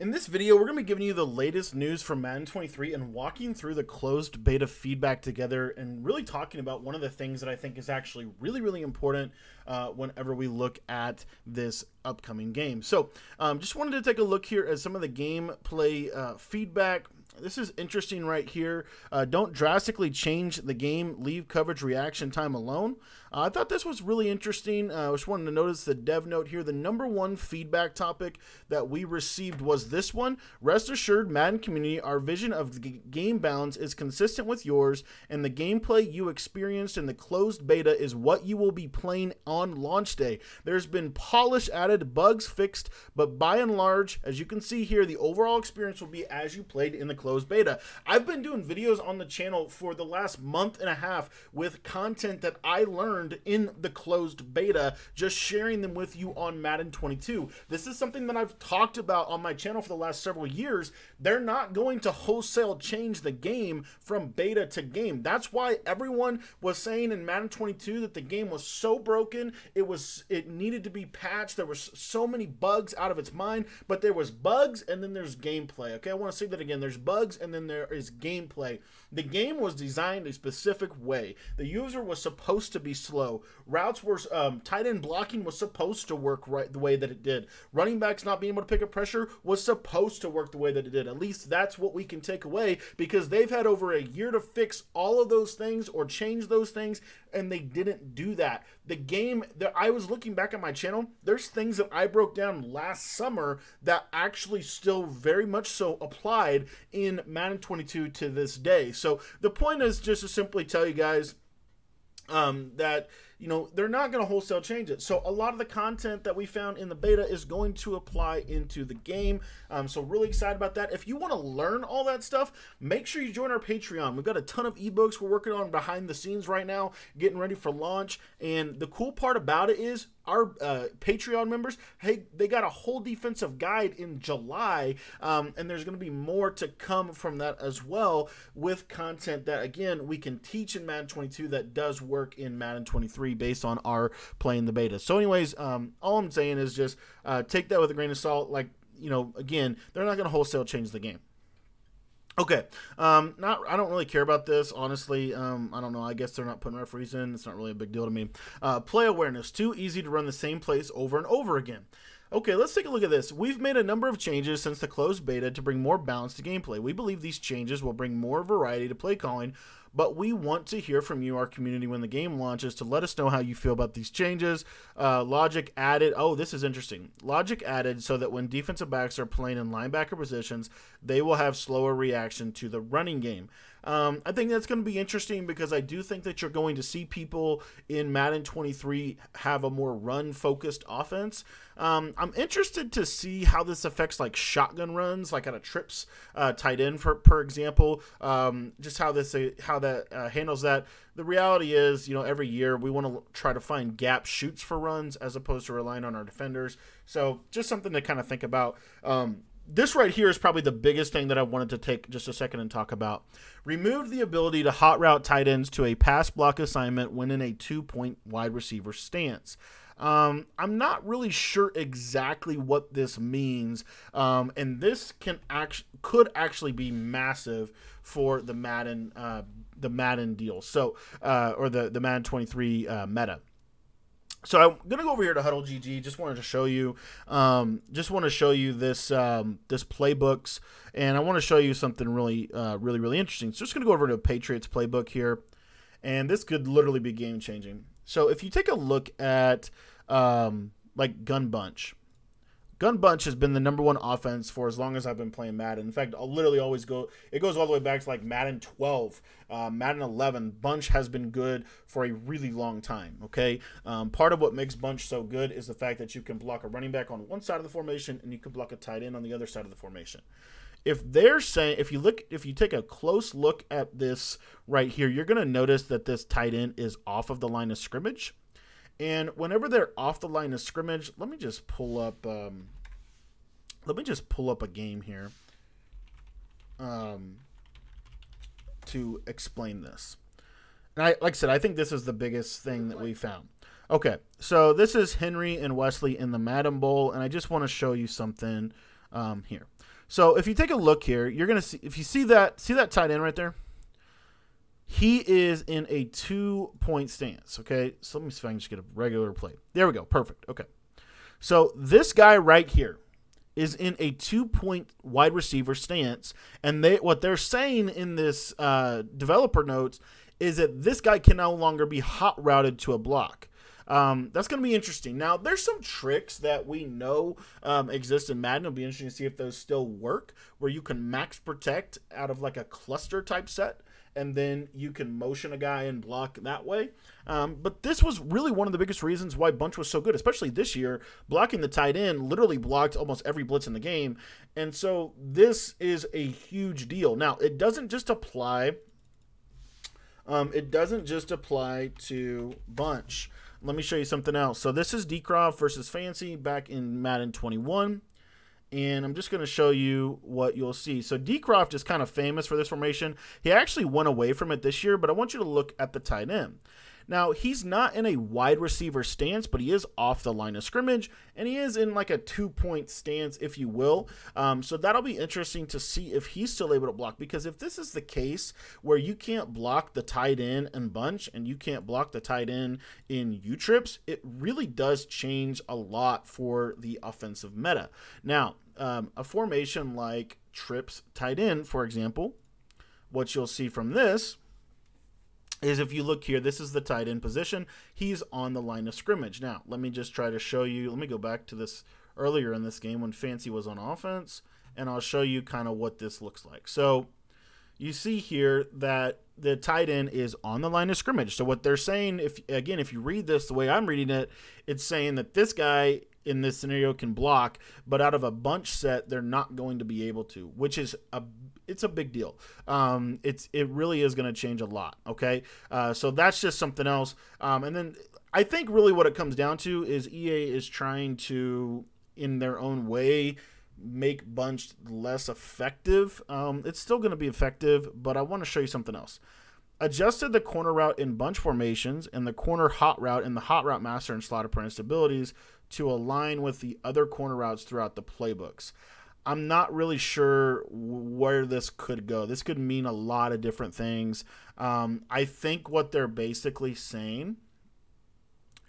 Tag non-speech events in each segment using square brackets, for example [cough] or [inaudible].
In this video, we're going to be giving you the latest news from Madden 23 and walking through the closed beta feedback together and really talking about one of the things that I think is actually really, really important uh, whenever we look at this upcoming game. So, um, just wanted to take a look here at some of the gameplay uh, feedback this is interesting right here. Uh, don't drastically change the game, leave coverage reaction time alone. Uh, I thought this was really interesting. Uh, I just wanted to notice the dev note here. The number one feedback topic that we received was this one. Rest assured, Madden community, our vision of the game balance is consistent with yours, and the gameplay you experienced in the closed beta is what you will be playing on launch day. There's been polish added, bugs fixed, but by and large, as you can see here, the overall experience will be as you played in the closed beta. I've been doing videos on the channel for the last month and a half with content that I learned in the closed beta, just sharing them with you on Madden 22. This is something that I've talked about on my channel for the last several years. They're not going to wholesale change the game from beta to game. That's why everyone was saying in Madden 22 that the game was so broken, it was it needed to be patched. There was so many bugs out of its mind, but there was bugs and then there's gameplay. Okay, I want to say that again. There's bugs bugs, and then there is gameplay. The game was designed a specific way. The user was supposed to be slow. Routes were um, tight end blocking was supposed to work right the way that it did. Running backs not being able to pick up pressure was supposed to work the way that it did. At least that's what we can take away because they've had over a year to fix all of those things or change those things, and they didn't do that. The game that I was looking back at my channel, there's things that I broke down last summer that actually still very much so applied in Madden 22 to this day. So the point is just to simply tell you guys um, that you know they're not going to wholesale change it. So a lot of the content that we found in the beta is going to apply into the game. Um, so really excited about that. If you want to learn all that stuff make sure you join our patreon. We've got a ton of ebooks we're working on behind the scenes right now getting ready for launch. And the cool part about it is our uh, Patreon members, hey, they got a whole defensive guide in July, um, and there's going to be more to come from that as well with content that, again, we can teach in Madden 22 that does work in Madden 23 based on our playing the beta. So, anyways, um, all I'm saying is just uh, take that with a grain of salt. Like, you know, again, they're not going to wholesale change the game. Okay, um, not I don't really care about this honestly. Um, I don't know. I guess they're not putting referees in. It's not really a big deal to me. Uh, play awareness too easy to run the same place over and over again. Okay, let's take a look at this. We've made a number of changes since the closed beta to bring more balance to gameplay. We believe these changes will bring more variety to play calling, but we want to hear from you, our community, when the game launches to let us know how you feel about these changes. Uh, Logic added, oh, this is interesting. Logic added so that when defensive backs are playing in linebacker positions, they will have slower reaction to the running game. Um, I think that's going to be interesting because I do think that you're going to see people in Madden 23 have a more run focused offense. Um, I'm interested to see how this affects like shotgun runs, like out of trips uh, tight end, for per example. Um, just how this uh, how that uh, handles that. The reality is, you know, every year we want to try to find gap shoots for runs as opposed to relying on our defenders. So just something to kind of think about. Um, this right here is probably the biggest thing that I wanted to take just a second and talk about. Removed the ability to hot route tight ends to a pass block assignment when in a two point wide receiver stance. Um, I'm not really sure exactly what this means, um, and this can act- could actually be massive for the Madden uh, the Madden deal. So, uh, or the the Madden 23 uh, meta. So I'm gonna go over here to Huddle GG. Just wanted to show you, um, just want to show you this um, this playbooks, and I want to show you something really, uh, really, really interesting. So just gonna go over to Patriots playbook here, and this could literally be game changing. So if you take a look at um, like Gun Bunch, Gun Bunch has been the number one offense for as long as I've been playing Madden. In fact, I'll literally always go. It goes all the way back to like Madden 12, uh, Madden 11. Bunch has been good for a really long time. Okay, um, part of what makes Bunch so good is the fact that you can block a running back on one side of the formation and you can block a tight end on the other side of the formation. If they're saying, if you look, if you take a close look at this right here, you're going to notice that this tight end is off of the line of scrimmage. And whenever they're off the line of scrimmage, let me just pull up. Um, let me just pull up a game here. Um, to explain this. And I, like I said, I think this is the biggest thing that we found. Okay, so this is Henry and Wesley in the Madden Bowl, and I just want to show you something um, here. So if you take a look here, you're gonna see if you see that see that tight end right there. He is in a two point stance. Okay, so let me see if I can just get a regular play. There we go. Perfect. Okay. So this guy right here is in a two point wide receiver stance, and they what they're saying in this uh, developer notes is that this guy can no longer be hot routed to a block. Um, that's going to be interesting. Now, there's some tricks that we know um, exist in Madden. It'll be interesting to see if those still work, where you can max protect out of like a cluster type set and then you can motion a guy and block that way. Um, but this was really one of the biggest reasons why Bunch was so good, especially this year. Blocking the tight end literally blocked almost every blitz in the game. And so this is a huge deal. Now, it doesn't just apply. Um, it doesn't just apply to Bunch. Let me show you something else. So this is Decroft versus Fancy back in Madden 21 and I'm just going to show you what you'll see. So Decroft is kind of famous for this formation. He actually went away from it this year, but I want you to look at the tight end. Now, he's not in a wide receiver stance, but he is off the line of scrimmage, and he is in like a two point stance, if you will. Um, so that'll be interesting to see if he's still able to block. Because if this is the case where you can't block the tight end and bunch, and you can't block the tight end in U trips, it really does change a lot for the offensive meta. Now, um, a formation like trips tight end, for example, what you'll see from this is if you look here, this is the tight end position. He's on the line of scrimmage. Now, let me just try to show you. Let me go back to this earlier in this game when Fancy was on offense, and I'll show you kind of what this looks like. So you see here that the tight end is on the line of scrimmage. So what they're saying, if again, if you read this the way I'm reading it, it's saying that this guy in this scenario can block, but out of a bunch set, they're not going to be able to, which is a it's a big deal. Um, it's it really is going to change a lot. Okay, uh, so that's just something else. Um, and then I think really what it comes down to is EA is trying to, in their own way, make bunch less effective. Um, it's still going to be effective, but I want to show you something else. Adjusted the corner route in bunch formations and the corner hot route in the hot route master and slot apprentice abilities to align with the other corner routes throughout the playbooks. I'm not really sure where this could go. This could mean a lot of different things. Um, I think what they're basically saying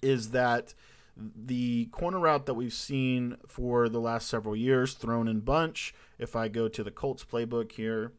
is that the corner route that we've seen for the last several years, thrown in bunch, if I go to the Colts playbook here,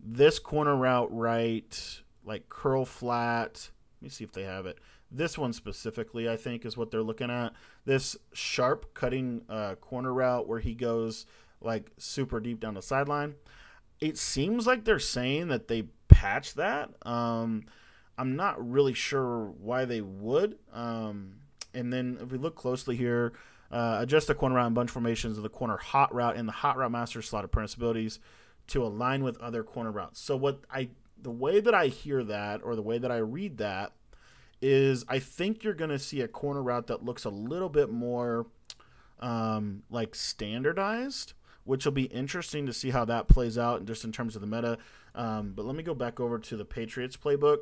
this corner route right, like curl flat, let me see if they have it. This one specifically, I think, is what they're looking at. This sharp cutting uh, corner route where he goes like super deep down the sideline. It seems like they're saying that they patch that. Um, I'm not really sure why they would. Um, and then if we look closely here, uh, adjust the corner route and bunch formations of the corner hot route and the hot route master slot apprentice abilities to align with other corner routes. So what I the way that I hear that or the way that I read that is I think you're going to see a corner route that looks a little bit more um, like standardized, which will be interesting to see how that plays out just in terms of the meta. Um, but let me go back over to the Patriots playbook,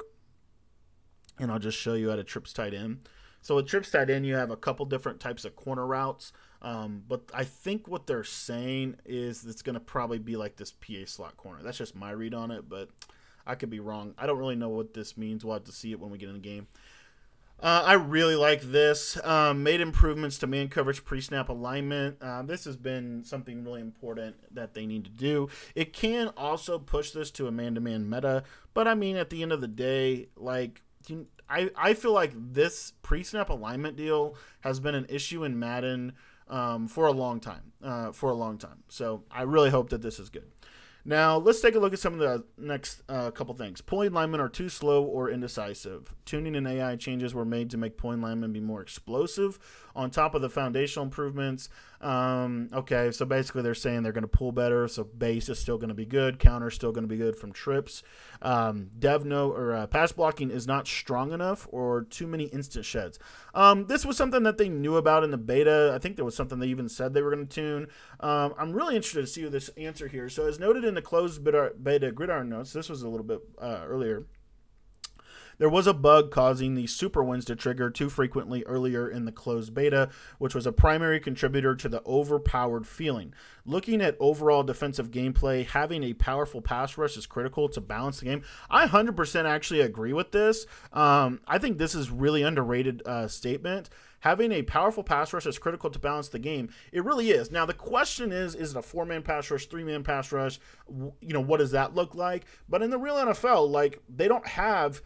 and I'll just show you how to trips tight end. So with trips tight end, you have a couple different types of corner routes. Um, but I think what they're saying is it's going to probably be like this PA slot corner. That's just my read on it, but I could be wrong. I don't really know what this means. We'll have to see it when we get in the game. Uh, I really like this. Um, made improvements to man coverage pre snap alignment. Uh, this has been something really important that they need to do. It can also push this to a man to man meta, but I mean, at the end of the day, like, I, I feel like this pre snap alignment deal has been an issue in Madden um, for a long time. Uh, for a long time. So I really hope that this is good. Now, let's take a look at some of the next uh, couple things. Pulling linemen are too slow or indecisive. Tuning and AI changes were made to make pulling linemen be more explosive on top of the foundational improvements. Um, okay, so basically they're saying they're going to pull better, so base is still going to be good, counter is still going to be good from trips. Um, dev no or uh, pass blocking is not strong enough or too many instant sheds. Um, this was something that they knew about in the beta. I think there was something they even said they were going to tune. Um, I'm really interested to see this answer here. So as noted in the closed beta, gridiron notes, this was a little bit uh, earlier. There was a bug causing the super wins to trigger too frequently earlier in the closed beta, which was a primary contributor to the overpowered feeling. Looking at overall defensive gameplay, having a powerful pass rush is critical to balance the game. I 100% actually agree with this. Um, I think this is really underrated uh, statement having a powerful pass rush is critical to balance the game. It really is. Now the question is: Is it a four man pass rush, three man pass rush? You know, what does that look like? But in the real NFL, like they don't have.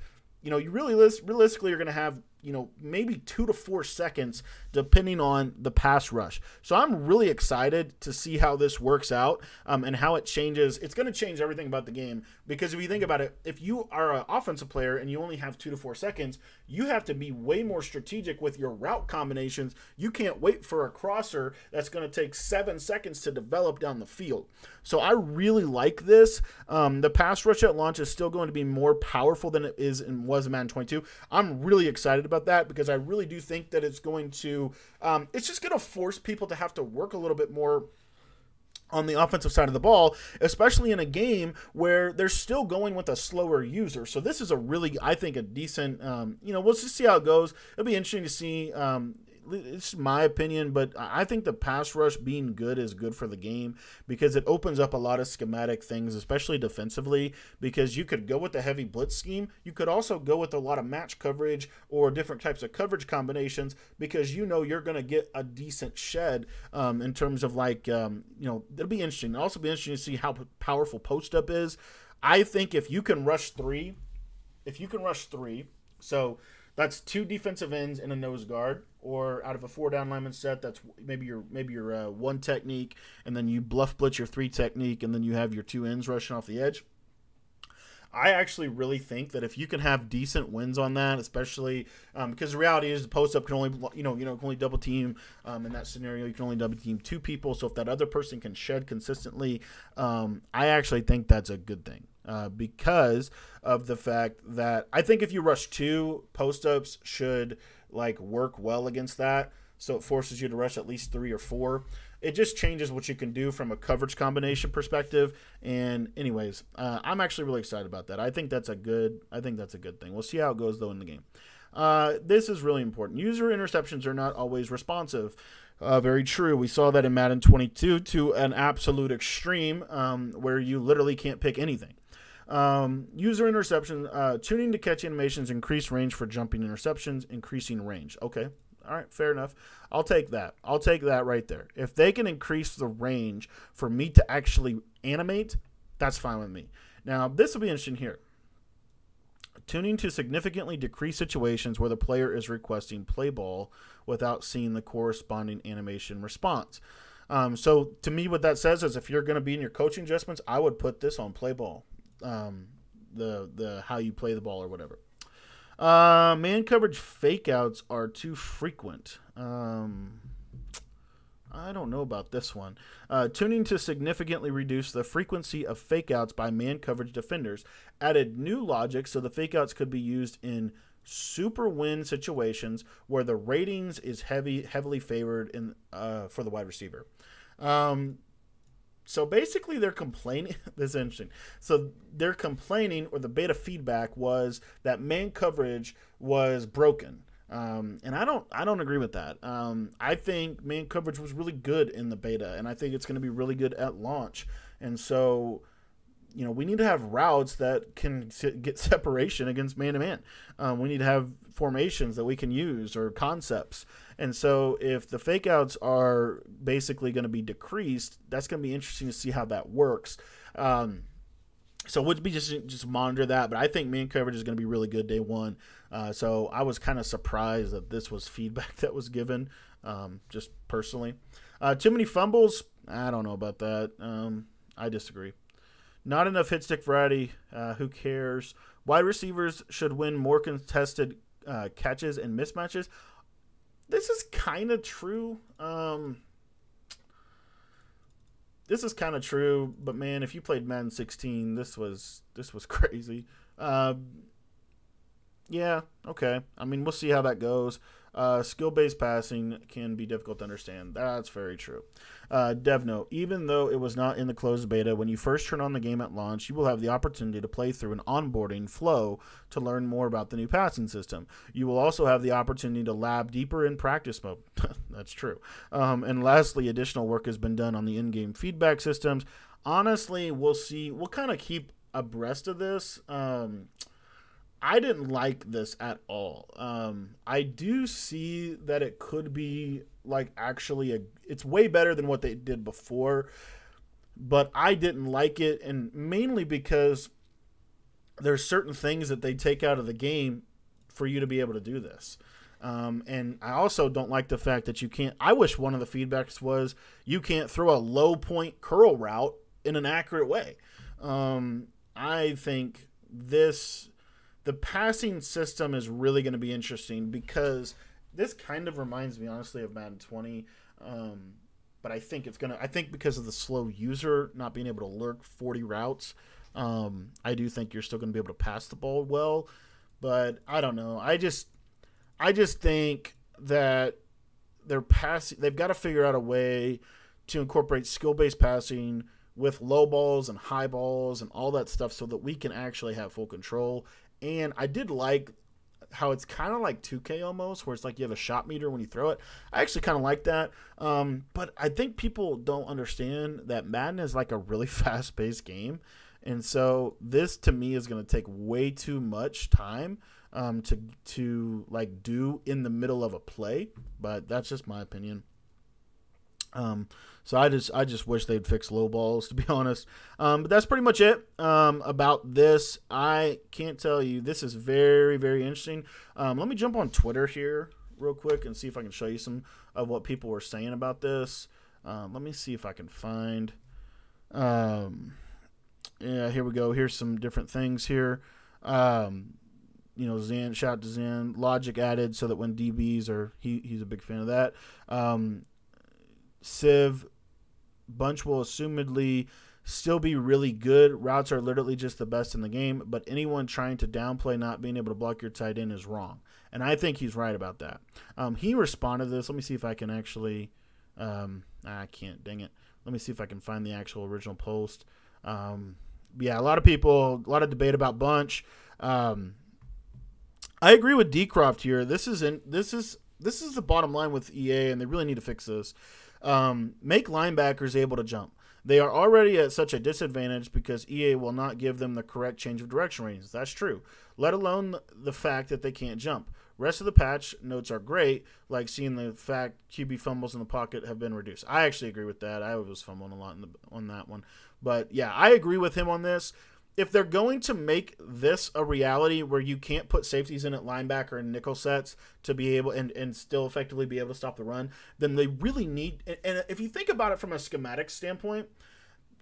You know, you really realistically are going to have you know, maybe two to four seconds, depending on the pass rush. So I'm really excited to see how this works out um, and how it changes. It's going to change everything about the game because if you think about it, if you are an offensive player and you only have two to four seconds, you have to be way more strategic with your route combinations. You can't wait for a crosser that's going to take seven seconds to develop down the field. So I really like this. Um, the pass rush at launch is still going to be more powerful than it is in was in Madden 22. I'm really excited about about that because I really do think that it's going to, um, it's just going to force people to have to work a little bit more on the offensive side of the ball, especially in a game where they're still going with a slower user. So this is a really, I think, a decent. Um, you know, we'll just see how it goes. It'll be interesting to see. Um, it's my opinion, but I think the pass rush being good is good for the game because it opens up a lot of schematic things, especially defensively. Because you could go with the heavy blitz scheme, you could also go with a lot of match coverage or different types of coverage combinations because you know you're going to get a decent shed um, in terms of like um, you know it'll be interesting. It'll also be interesting to see how powerful post up is. I think if you can rush three, if you can rush three, so that's two defensive ends and a nose guard, or out of a four down lineman set, that's maybe your maybe your uh, one technique, and then you bluff blitz your three technique, and then you have your two ends rushing off the edge. I actually really think that if you can have decent wins on that, especially um, because the reality is the post up can only you know you know can only double team um, in that scenario you can only double team two people. So if that other person can shed consistently, um, I actually think that's a good thing uh, because of the fact that I think if you rush two, post ups should like work well against that. So it forces you to rush at least three or four. It just changes what you can do from a coverage combination perspective. And anyways, uh, I'm actually really excited about that. I think that's a good. I think that's a good thing. We'll see how it goes though in the game. Uh, this is really important. User interceptions are not always responsive. Uh, very true. We saw that in Madden 22 to an absolute extreme um, where you literally can't pick anything. Um, user interception, uh, tuning to catch animations, increase range for jumping interceptions, increasing range. Okay. All right, fair enough. I'll take that. I'll take that right there. If they can increase the range for me to actually animate, that's fine with me. Now, this will be interesting here. Tuning to significantly decrease situations where the player is requesting play ball without seeing the corresponding animation response. Um, so, to me, what that says is if you're going to be in your coaching adjustments, I would put this on play ball um, the the how you play the ball or whatever. Uh, man coverage fakeouts are too frequent. Um, I don't know about this one. Uh, tuning to significantly reduce the frequency of fakeouts by man coverage defenders added new logic so the fakeouts could be used in super win situations where the ratings is heavy heavily favored in uh, for the wide receiver. Um, so basically, they're complaining. [laughs] this is interesting. So they're complaining, or the beta feedback was that man coverage was broken. Um, and I don't, I don't agree with that. Um, I think man coverage was really good in the beta, and I think it's going to be really good at launch. And so, you know, we need to have routes that can get [laughs] separation against man to man. We need to have formations that we can use or concepts. And so if the fake outs are basically going to be decreased, that's going to be interesting to see how that works. Um, so would be just just monitor that, but I think man coverage is going to be really good day one. Uh, so I was kind of surprised that this was [laughs] feedback that was given, um, just personally. Uh, too many fumbles. I don't know about that. Um, I disagree. Not enough hit stick variety. Uh, who cares? Wide receivers should win more contested uh, catches and mismatches this is kind of true. Um, this is kind of true, but man, if you played Madden 16, this was this was [laughs] crazy. Uh, yeah, okay. I mean, we'll see how that goes. Uh, skill based passing can be difficult to understand. That's very true. Uh, DevNote, even though it was not in the closed beta, when you first turn on the game at launch, you will have the opportunity to play through an onboarding flow to learn more about the new passing system. You will also have the opportunity to lab deeper in practice mode. [laughs] That's true. Um, and lastly, additional work has been done on the in game feedback systems. Honestly, we'll see. We'll kind of keep abreast of this. Um, I didn't like this at all. Um, I do see that it could be like actually a. It's way better than what they did before, but I didn't like it, and mainly because there's certain things that they take out of the game for you to be able to do this. Um, and I also don't like the fact that you can't. I wish one of the feedbacks was you can't throw a low point curl route in an accurate way. Um, I think this the passing system is really going to be interesting because this kind of reminds me honestly of Madden 20. Um, but I think it's gonna. I think because of the slow user not being able to lurk 40 routes, um, I do think you're still gonna be able to pass the ball well. But I don't know. I just, I just think that they're passing. They've got to figure out a way to incorporate skill based passing with low balls and high balls and all that stuff so that we can actually have full control and I did like how it's kind of like 2K almost, where it's like you have a shot meter when you throw it. I actually kind of like that. Um, but I think people don't understand that Madden is like a really [laughs] fast paced game. And so this to me is going to take way too much time um, to to like do in the middle of a play. But that's just my opinion. Um, so I just I just wish they'd fix low balls [laughs] to be honest. Um, but that's pretty much it um, about this. I can't tell you. This is very very interesting. Um, let me jump on Twitter here real quick and see if I can show you some of what people were saying about this. Um, let me see if I can find. Um, yeah, here we go. Here's some different things here. Um, you know, Zan, shout to Zan. Logic added so that when DBs are, he, he's a big fan of that. Civ Bunch will assumedly still be really good. Routes are literally just the best in the game, but anyone trying to downplay not being able to block your tight end is wrong. And I think he's right about that. Um, he responded to this. Let me see if I can actually. Um, I can't, dang it. Let me see if I can find the actual original post. Um, yeah, a lot of people, a lot of debate about Bunch. Um, I agree with Decroft here. This is in, this is this is the bottom line with EA, and they really need to fix this um, make linebackers able to jump. They are already at such a disadvantage because EA will not give them the correct change of direction ratings. That's true. Let alone the fact that they can't jump. Rest of the patch notes are great, like seeing the fact QB fumbles in the pocket have been reduced. I actually agree with that. I was fumbling a lot the, on that one, but yeah, I agree with him on this if they're going to make this a reality where you can't put safeties in at linebacker and nickel sets to be able and, and still effectively be able to stop the run, then they really need and if you think about it from a schematic standpoint,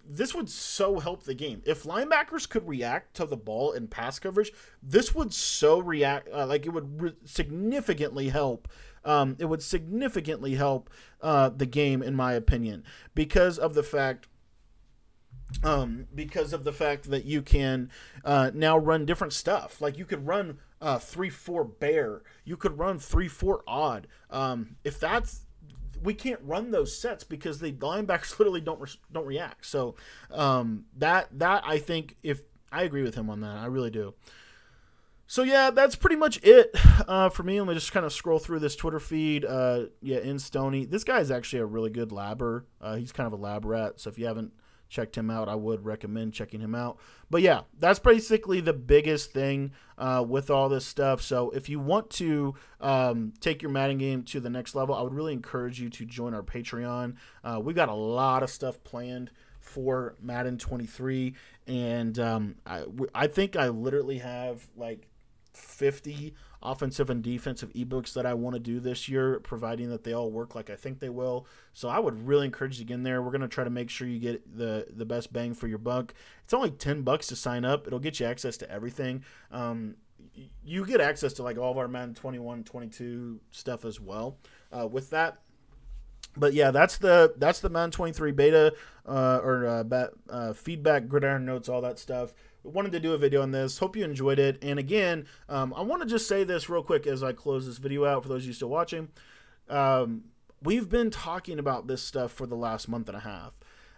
this would so help the game. If linebackers could react to the ball in pass coverage, this would so react uh, like it would re- significantly help. Um, it would significantly help uh, the game, in my opinion, because of the fact um, because of the fact that you can uh, now run different stuff. Like you could run uh, three four bear, you could run three four odd. Um, if that's we can't run those sets because the linebackers [laughs] literally don't re- don't react. So um, that that I think if I agree with him on that, I really do. So yeah, that's pretty much it uh, for me. Let me just kind of scroll through this Twitter feed. Uh, yeah, in Stony, this guy is actually a really good labber. Uh, he's kind of a lab rat. So if you haven't checked him out, I would recommend checking him out. But yeah, that's basically the biggest thing uh, with all this stuff. So if you want to um, take your Madden game to the next level, I would really encourage you to join our Patreon. Uh, we've got a lot of stuff planned for Madden 23, and um, I, I think I literally have like 50 offensive and defensive ebooks that I want to do this year, providing that they all work like I think they will. So I would really encourage you to get in there. We're gonna try to make sure you get the the best bang for your buck. It's only ten bucks to sign up. It'll get you access to everything. Um, you get access to like all of our Madden 21, 22 stuff as well. Uh, with that, but yeah, that's the that's the Madden 23 beta uh, or uh, uh, feedback, gridiron notes, all that stuff wanted to do a video on this. Hope you enjoyed it. And again, um, I want to just say this real quick as I close this video out for those of you still watching. Um, we've been talking about this stuff for the last month and a half.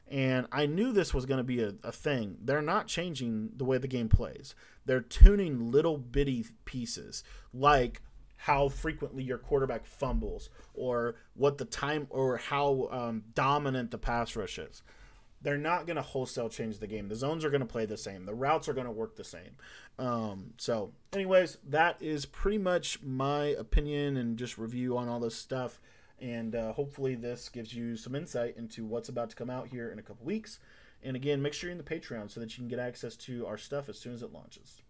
And I knew this was going to be a, a thing. They're not changing the way the game plays. They're tuning little bitty pieces like how frequently your quarterback fumbles or what the time or how um, dominant the pass rush is. They're not going to wholesale change the game. The zones are going to play the same. The routes are going to work the same. Um, so, anyways, that is pretty much my opinion and just review on all this stuff. And uh, hopefully, this gives you some insight into what's about to come out here in a couple weeks. And again, make sure you're in the Patreon so that you can get access to our stuff as soon as it launches.